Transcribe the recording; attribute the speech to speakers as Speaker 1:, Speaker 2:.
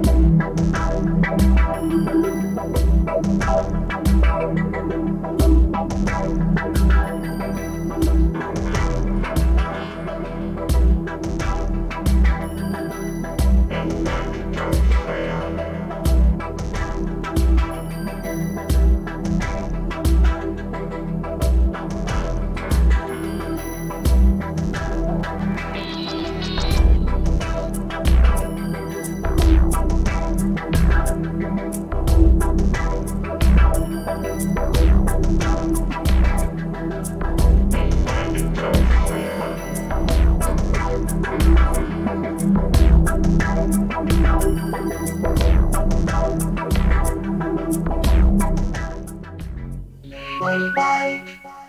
Speaker 1: thank you Bye.